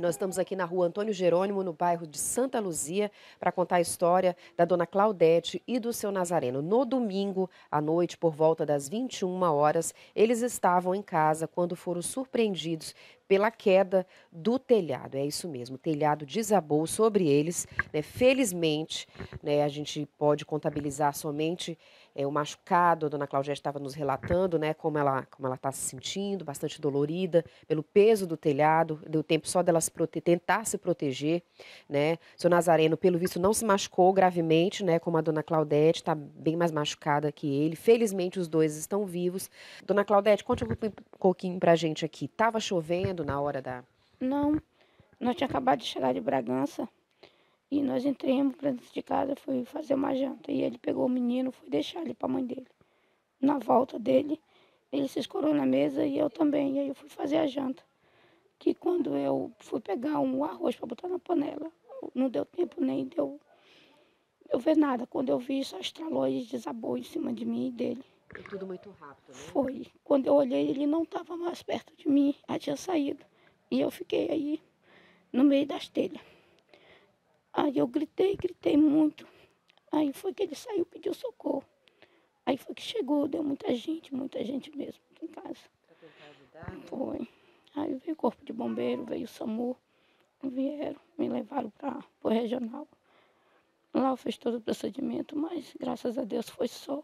Nós estamos aqui na rua Antônio Jerônimo, no bairro de Santa Luzia, para contar a história da dona Claudete e do seu Nazareno. No domingo à noite, por volta das 21 horas, eles estavam em casa quando foram surpreendidos pela queda do telhado. É isso mesmo, o telhado desabou sobre eles. Né? Felizmente, né, a gente pode contabilizar somente é, o machucado. A dona Cláudia estava nos relatando né, como ela como ela está se sentindo, bastante dolorida pelo peso do telhado. Deu tempo só dela se tentar se proteger. Né? Seu Nazareno, pelo visto, não se machucou gravemente, né, como a dona Claudete, está bem mais machucada que ele. Felizmente, os dois estão vivos. Dona Claudete, conte um pouquinho para a gente aqui. Estava chovendo na hora da. Não, nós tinha acabado de chegar de Bragança. E nós entramos para dentro de casa, fui fazer uma janta. E ele pegou o menino, foi deixar ele para a mãe dele. Na volta dele, ele se escorou na mesa e eu também. E aí eu fui fazer a janta. Que quando eu fui pegar um arroz para botar na panela, não deu tempo nem deu eu ver nada. Quando eu vi, só estralou e desabou em cima de mim e dele. Foi tudo muito rápido, né? Foi. Quando eu olhei, ele não estava mais perto de mim, já tinha saído. E eu fiquei aí, no meio das telhas. Aí eu gritei, gritei muito. Aí foi que ele saiu, pediu socorro. Aí foi que chegou, deu muita gente, muita gente mesmo aqui em casa. Pra tentar ajudar? Né? Foi. Aí veio o corpo de bombeiro, veio o SAMU, vieram, me levaram para o regional. Lá eu fiz todo o procedimento, mas graças a Deus foi só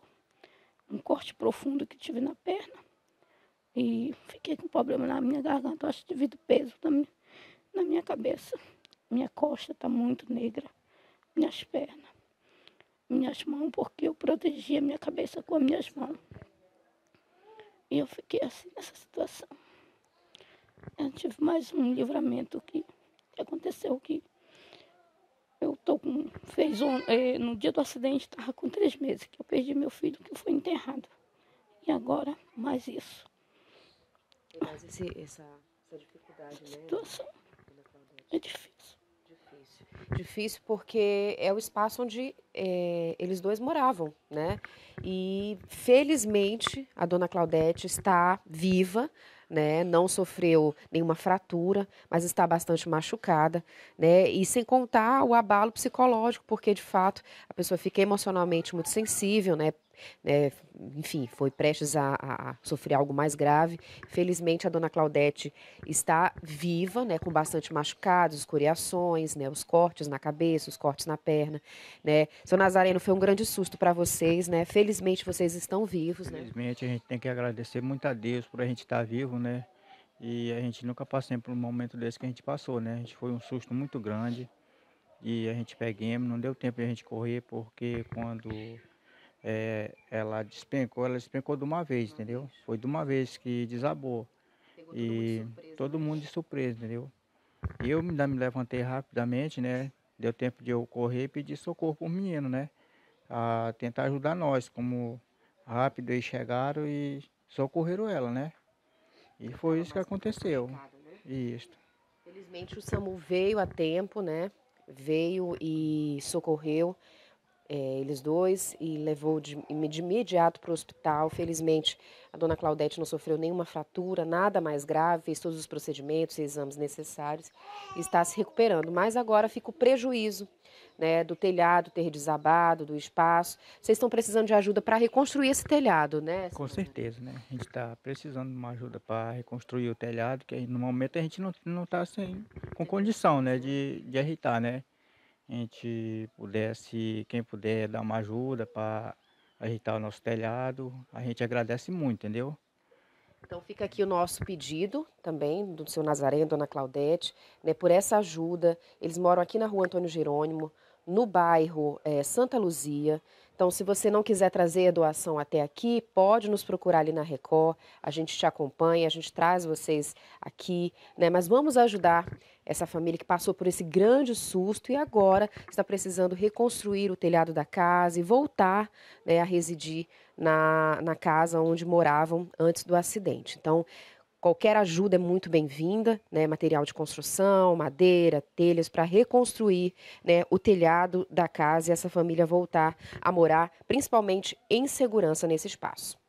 um corte profundo que tive na perna. E fiquei com problema na minha garganta, acho devido peso na minha, na minha cabeça. Minha costa está muito negra, minhas pernas, minhas mãos, porque eu protegia minha cabeça com as minhas mãos. E eu fiquei assim nessa situação. Eu tive mais um livramento que, que aconteceu que eu tô com. Fez um, é, no dia do acidente, estava com três meses, que eu perdi meu filho que foi enterrado. E agora, mais isso. Mais esse, essa, essa dificuldade, né? Situação. É difícil. Difícil. Difícil porque é o espaço onde é, eles dois moravam, né? E felizmente a dona Claudete está viva, né? Não sofreu nenhuma fratura, mas está bastante machucada, né? E sem contar o abalo psicológico, porque de fato a pessoa fica emocionalmente muito sensível, né? Né, enfim, foi prestes a, a, sofrer algo mais grave. Felizmente, a dona Claudete está viva, né, com bastante machucados, escoriações, né, os cortes na cabeça, os cortes na perna. Né. Seu Nazareno, foi um grande susto para vocês, né? Felizmente, vocês estão vivos. Né? Felizmente, né? a gente tem que agradecer muito a Deus por a gente estar vivo, né? E a gente nunca passou por um momento desse que a gente passou, né? A gente foi um susto muito grande e a gente pegamos, não deu tempo de a gente correr porque quando é, ela despencou, ela despencou de uma vez, entendeu? Foi de uma vez que desabou. Pegou e surpresa, todo né? mundo de surpresa, entendeu? Eu me, me levantei rapidamente, né? Deu tempo de eu correr e pedir socorro pro menino, né? A tentar ajudar nós, como rápido eles chegaram e socorreram ela, né? E foi isso que aconteceu. Né? Isso. Felizmente o SAMU veio a tempo, né? Veio e socorreu é, eles dois e levou de, de imediato para o hospital. Felizmente, a dona Claudete não sofreu nenhuma fratura, nada mais grave, fez todos os procedimentos e exames necessários e está se recuperando. Mas agora fica o prejuízo né, do telhado ter desabado, do espaço. Vocês estão precisando de ajuda para reconstruir esse telhado, né? Com certeza, né? A gente está precisando de uma ajuda para reconstruir o telhado, que no momento a gente não está com condição né, de, de ajeitar, né? A gente pudesse, quem puder dar uma ajuda para ajeitar o nosso telhado, a gente agradece muito, entendeu? Então fica aqui o nosso pedido também do seu Nazareno, dona Claudete, né, por essa ajuda. Eles moram aqui na rua Antônio Jerônimo, no bairro é, Santa Luzia. Então, se você não quiser trazer a doação até aqui, pode nos procurar ali na Record. A gente te acompanha, a gente traz vocês aqui, né? Mas vamos ajudar essa família que passou por esse grande susto e agora está precisando reconstruir o telhado da casa e voltar né, a residir na, na casa onde moravam antes do acidente. Então, Qualquer ajuda é muito bem-vinda, né? Material de construção, madeira, telhas, para reconstruir né, o telhado da casa e essa família voltar a morar, principalmente em segurança nesse espaço.